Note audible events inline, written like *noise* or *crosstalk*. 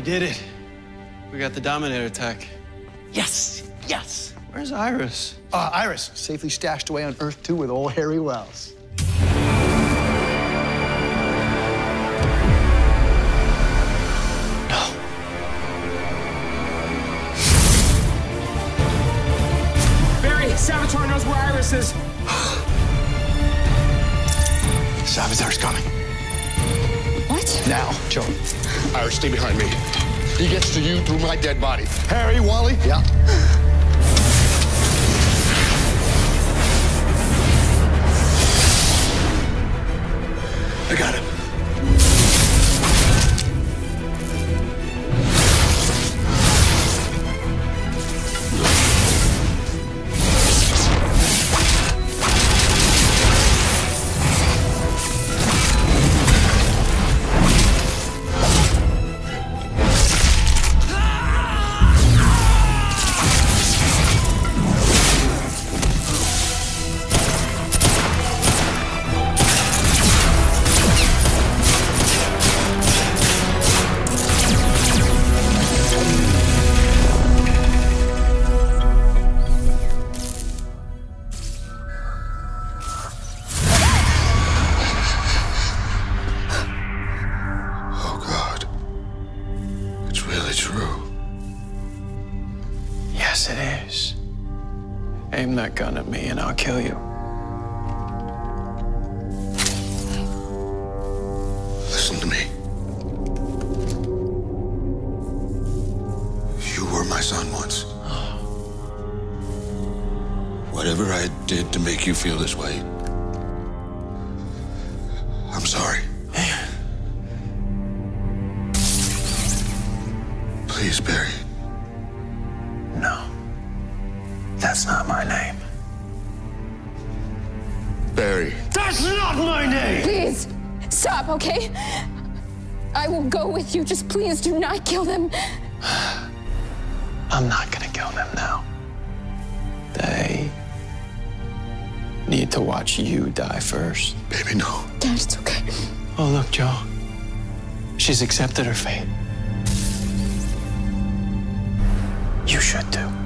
did it. We got the Dominator tech. Yes, yes. Where's Iris? Uh, Iris, safely stashed away on Earth 2 with old Harry Wells. Barry, Savitar knows where Iris is. *gasps* Savitar's coming. Now, Joe. Iris, stay behind me. He gets to you through my dead body. Harry, Wally? Yeah. I got him. True. Yes, it is. Aim that gun at me and I'll kill you. Listen to me. You were my son once. Oh. Whatever I did to make you feel this way, Please, Barry. No. That's not my name. Barry. That's not my name! Please, stop, okay? I will go with you. Just please do not kill them. I'm not gonna kill them now. They need to watch you die first. Baby, no. Dad, it's okay. Oh, look, Joe. She's accepted her fate. You should too.